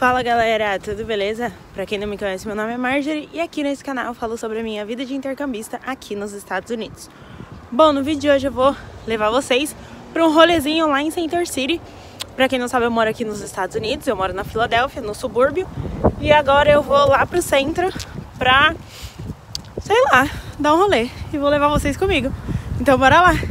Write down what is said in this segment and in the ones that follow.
Fala galera, tudo beleza? Pra quem não me conhece, meu nome é Marjorie e aqui nesse canal eu falo sobre a minha vida de intercambista aqui nos Estados Unidos. Bom, no vídeo de hoje eu vou levar vocês para um rolezinho lá em Center City. Pra quem não sabe, eu moro aqui nos Estados Unidos, eu moro na Filadélfia, no subúrbio. E agora eu vou lá pro centro pra, sei lá, dar um rolê. E vou levar vocês comigo. Então bora lá!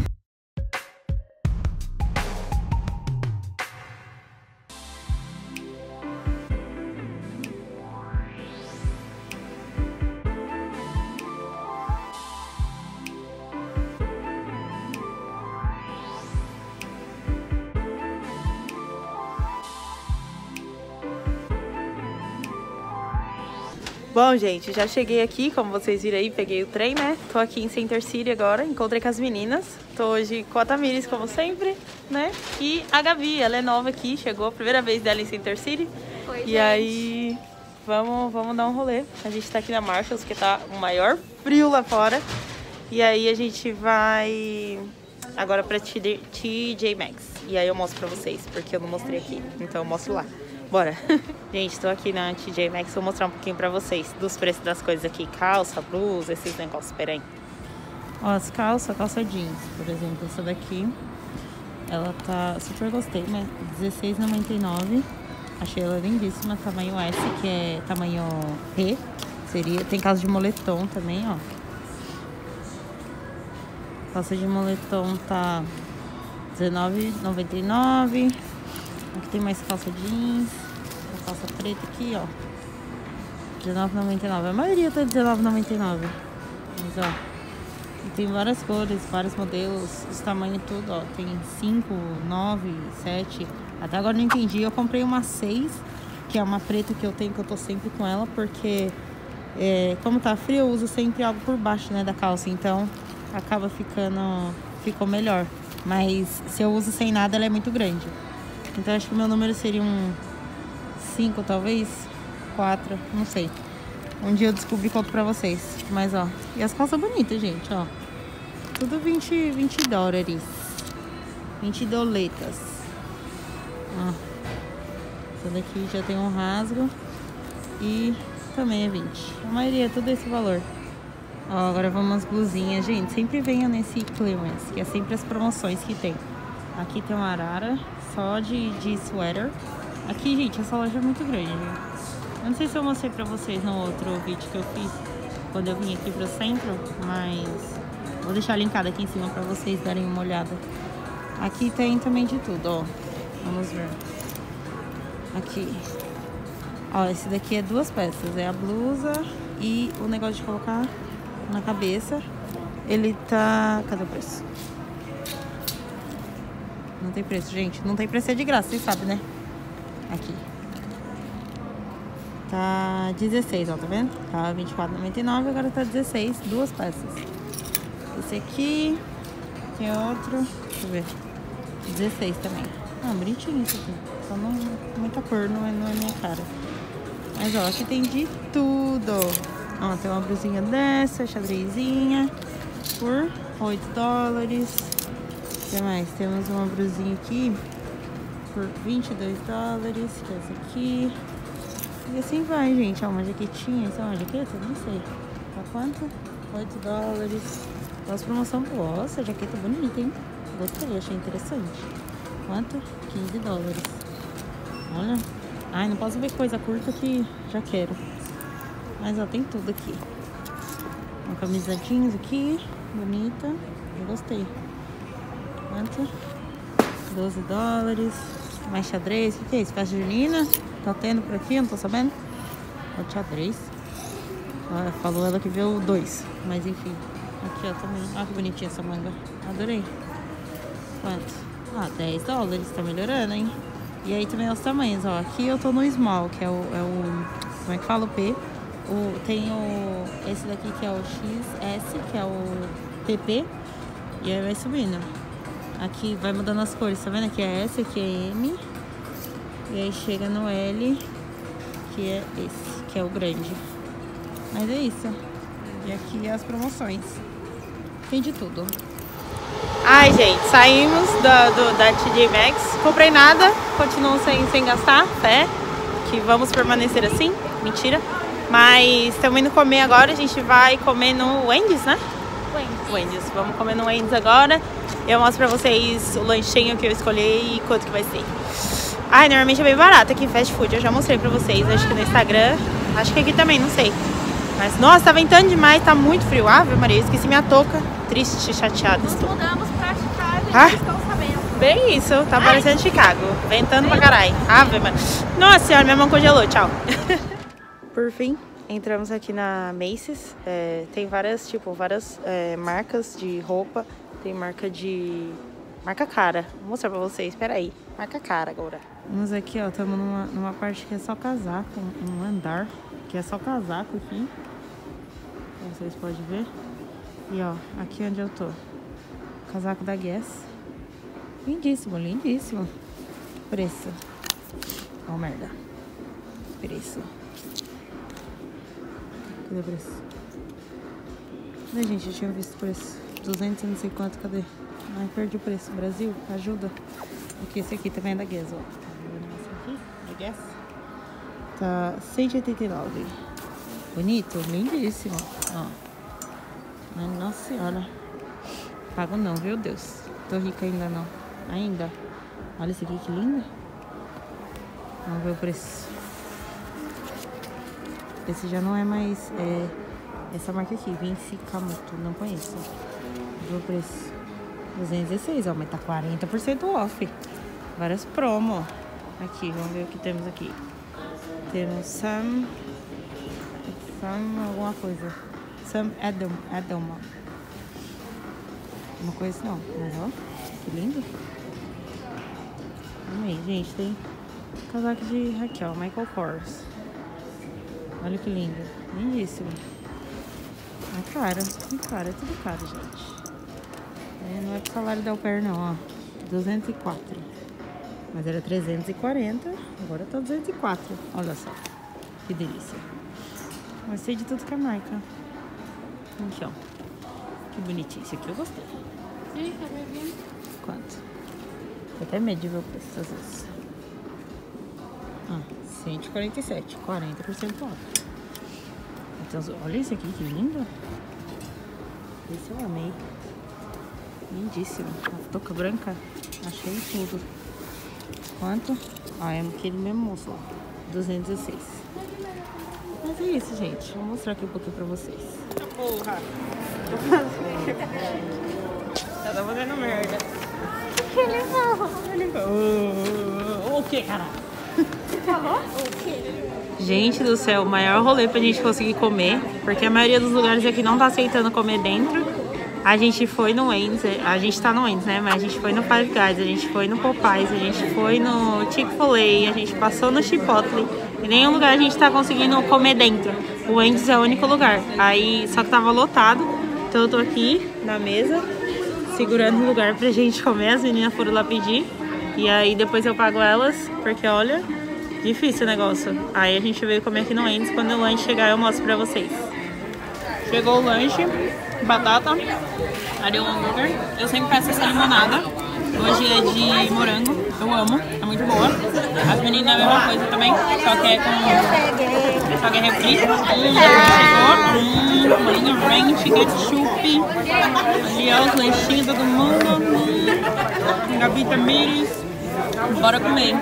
Bom, gente, já cheguei aqui, como vocês viram aí, peguei o trem, né? Tô aqui em Center City agora, encontrei com as meninas. Tô hoje com a Tamires, como sempre, né? E a Gabi, ela é nova aqui, chegou a primeira vez dela em Center City. Oi, e gente. aí, vamos, vamos dar um rolê. A gente tá aqui na Marshalls, que tá o maior frio lá fora. E aí a gente vai agora pra TJ Maxx. E aí eu mostro pra vocês, porque eu não mostrei aqui. Então eu mostro lá. Bora! Gente, tô aqui na TJ Maxx, vou mostrar um pouquinho pra vocês dos preços das coisas aqui. Calça, blusa, esses negócios, peraí. Ó, as calças, calça jeans, por exemplo, essa daqui. Ela tá, super gostei, né? R$16,99. Achei ela lindíssima, tamanho S, que é tamanho P. Seria, tem calça de moletom também, ó. Calça de moletom tá R$19,99. Aqui tem mais calça jeans. Calça preta aqui, ó. R$19,99. A maioria tá R$19,99. Mas, ó. E tem várias cores, vários modelos, os tamanhos tudo, ó. Tem 5, 9, 7. Até agora não entendi. Eu comprei uma 6, que é uma preta que eu tenho, que eu tô sempre com ela, porque é, como tá frio, eu uso sempre algo por baixo, né, da calça. Então, acaba ficando... Ficou melhor. Mas se eu uso sem nada, ela é muito grande. Então acho que meu número seria um 5, talvez. 4, não sei. Um dia eu descobri e pra vocês. Mas ó, e as calças bonitas, gente, ó. Tudo 20, 20 dólares. 20 doletas. Ó. Essa daqui já tem um rasgo. E também é 20. A maioria é tudo esse valor. Ó, agora vamos as blusinhas. Gente, sempre venha nesse clearance, que é sempre as promoções que tem. Aqui tem uma arara só de, de sweater. Aqui, gente, essa loja é muito grande. Eu não sei se eu mostrei pra vocês no outro vídeo que eu fiz quando eu vim aqui pro centro, mas vou deixar linkado aqui em cima pra vocês darem uma olhada. Aqui tem também de tudo, ó. Vamos ver. Aqui. Ó, esse daqui é duas peças. É a blusa e o negócio de colocar na cabeça. Ele tá... Cadê o preço? Não tem preço, gente. Não tem preço, é de graça, vocês sabem, né? Aqui. Tá 16, ó, tá vendo? Tá 24,99, agora tá 16, duas peças. Esse aqui, tem outro, deixa eu ver. 16 também. Ah, bonitinho esse aqui. Só não, muita cor, não é, não é minha cara. Mas, ó, aqui tem de tudo. Ó, tem uma blusinha dessa, xadrezinha, por 8 dólares. O que mais? Temos uma blusinha aqui por 22 dólares, que é essa aqui. E assim vai, gente. Ó, uma jaquetinha. Essa é uma jaqueta? Não sei. Tá quanto? 8 dólares. Nossa, promoção. Nossa, jaqueta bonita, hein? Gostei, achei interessante. Quanto? 15 dólares. Olha. Ai, não posso ver coisa curta que já quero. Mas, ó, tem tudo aqui. Uma camisa jeans aqui. Bonita. Eu gostei. Quanto? 12 dólares. Mais xadrez. O que é isso? Festa junina? Tá tendo por aqui? Eu não tô sabendo. É o xadrez. Ah, falou ela que viu dois. Mas enfim. Aqui, ó, também. Olha que bonitinha essa manga. Adorei. Quanto? Ah, 10 dólares. Tá melhorando, hein? E aí também os tamanhos, ó. Aqui eu tô no small, que é o... É o como é que fala? O P. O, tem o... Esse daqui que é o XS, que é o PP. E aí vai subindo. Aqui vai mudando as cores, tá vendo? Aqui é S, aqui é M. E aí chega no L, que é esse, que é o grande. Mas é isso. E aqui as promoções. Tem de tudo. Ai, gente, saímos da, do, da TJ Maxx. Comprei nada, continuo sem, sem gastar, fé. que vamos permanecer assim. Mentira. Mas estamos indo comer agora. A gente vai comer no Wendy's, né? Wendy's. Wendy's. Vamos comer no Wendy's agora. Eu mostro pra vocês o lanchinho que eu escolhi e quanto que vai ser. Ai, normalmente é bem barato aqui em fast food. Eu já mostrei pra vocês, acho que no Instagram. Acho que aqui também, não sei. Mas, nossa, tá ventando demais, tá muito frio. Ave Maria, eu esqueci minha touca. Triste, chateada Nos estou. mudamos pra Chicago Ah. estão sabendo. Bem isso, tá parecendo Chicago. Ventando pra caralho. Ave Maria. Nossa senhora, minha mão congelou, tchau. Por fim, entramos aqui na Macy's. É, tem várias, tipo, várias é, marcas de roupa. Tem marca de... Marca cara. Vou mostrar pra vocês, peraí. Marca cara agora. Vamos aqui, ó, estamos numa, numa parte que é só casaco, um, andar, que é só casaco aqui. Vocês podem ver. E ó, aqui onde eu tô. Casaco da Guess. Lindíssimo, lindíssimo. Preço. Ó, merda. Preço. Cadê o preço? Cadê, gente? Eu tinha visto o preço. 200 e não sei quanto, cadê? Ai, perdi o preço. Brasil, ajuda. Aqui, esse aqui também é da Guess, ó. Tá vendo esse aqui? Da Guess? Tá 189. Bonito, lindíssimo. Ó. Ai, nossa senhora. Pago não, viu, Deus? Tô rica ainda não. Ainda. Olha esse aqui, que lindo. Vamos ver o preço. Esse já não é mais... É, essa marca aqui, Vinci Camuto. Não conheço. O preço. 216, ó. Mas tá 40% off. Várias promo. Aqui, vamos ver o que temos aqui. Temos Sam... Sam alguma coisa. Sam Adam, Adam. Não conheço não, mas ó, que lindo. Amei, gente, tem casaco de Raquel, Michael Kors. Olha que lindo, lindíssimo. É caro, é caro, é tudo caro, gente. É, não é pro salário da au pair não, ó. 204. Mas era 340, agora tá 204. Olha só, que delícia. Gostei de tudo que é marca. Aqui, ó. Que bonitinho. Esse aqui eu gostei. Ih, tá bebendo. Quanto? Tô até medo de ver o preço às vezes. Ah, 147. 40% off. Então, olha esse aqui, que lindo. Esse eu amei. Lindíssimo. A touca branca. Achei tudo. Quanto? Ah, é aquele mesmo moço lá. 216. Mas é isso, gente. Vou mostrar aqui um pouquinho pra vocês. Porra! Tá fazendo merda. Que? Ele O que, caralho? falou? O que? Gente do céu, o maior rolê pra gente conseguir comer, porque a maioria dos lugares aqui não tá aceitando comer dentro. A gente foi no Wendy's, a gente tá no Wendy's, né? Mas a gente foi no Five Guys, a gente foi no Popeyes, a gente foi no Chick-fil-A, a gente passou no Chipotle. Em nenhum lugar a gente tá conseguindo comer dentro. O Wendy's é o único lugar. Aí, só que tava lotado, então eu tô aqui na mesa, segurando o lugar pra gente comer. As meninas foram lá pedir. E aí depois eu pago elas, porque olha, difícil o negócio. Aí a gente veio comer aqui no Wendy's, quando o lanche chegar eu mostro pra vocês. Chegou o lanche, batata, ali hambúrguer. Eu sempre peço essa limonada. Hoje é de morango, eu amo, é muito boa. As meninas é a mesma coisa também, só que é com. Só que é refri. Hum, chegou. Hum, bolinho ranch, ketchup. Ali ó, os lanchinhos todo mundo. Hum, Gabi Tamires. Bora comer.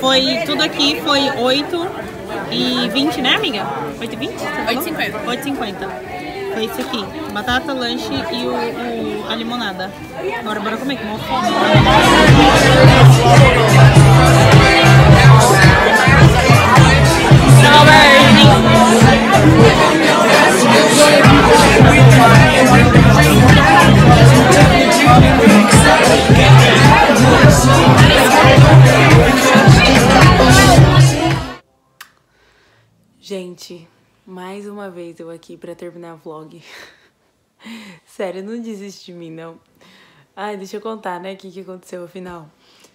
Foi tudo aqui, foi 8 e 20, né, amiga? 8 e 20? 8,50. 8,50. Foi isso aqui. Batata, lanche e o, o- a limonada. Agora bora comer, que mó fome. Vez eu aqui pra terminar o vlog. Sério, não desiste de mim, não. Ai, deixa eu contar, né, o que, que aconteceu afinal.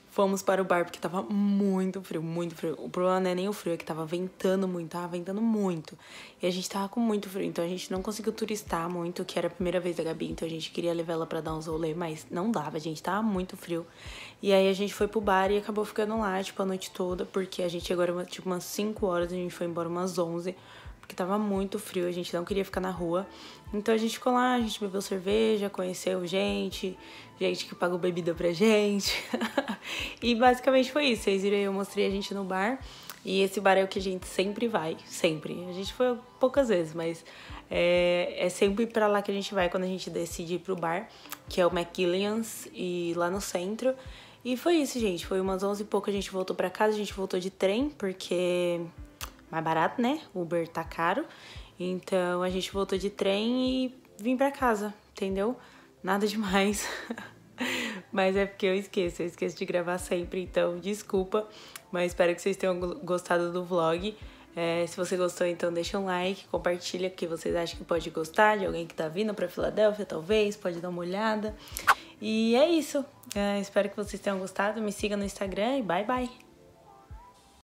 fomos para o bar porque tava muito frio, muito frio. O problema não é nem o frio, é que tava ventando muito, tava ventando muito. E a gente tava com muito frio, então a gente não conseguiu turistar muito, que era a primeira vez da Gabi, então a gente queria levar ela para dar uns rolê, mas não dava, a gente tava muito frio. E aí a gente foi pro bar e acabou ficando lá, tipo, a noite toda, porque a gente agora, tipo, umas 5 horas, a gente foi embora umas 11 porque tava muito frio, a gente não queria ficar na rua. Então a gente ficou lá, a gente bebeu cerveja, conheceu gente, gente que pagou bebida pra gente. e basicamente foi isso. Vocês viram, eu mostrei a gente no bar. E esse bar é o que a gente sempre vai, sempre. A gente foi poucas vezes, mas é, é sempre para lá que a gente vai quando a gente decide ir pro bar, que é o McGillian's e lá no centro. E foi isso, gente. Foi umas 11 e pouco a gente voltou para casa. A gente voltou de trem, porque mais barato, né? Uber tá caro. Então a gente voltou de trem e vim pra casa, entendeu? Nada demais. mas é porque eu esqueço, eu esqueço de gravar sempre, então desculpa. Mas espero que vocês tenham gostado do vlog. É, se você gostou, então deixa um like, compartilha que vocês acham que pode gostar de alguém que tá vindo pra Filadélfia, talvez, pode dar uma olhada. E é isso. É, espero que vocês tenham gostado. Me siga no Instagram e bye bye.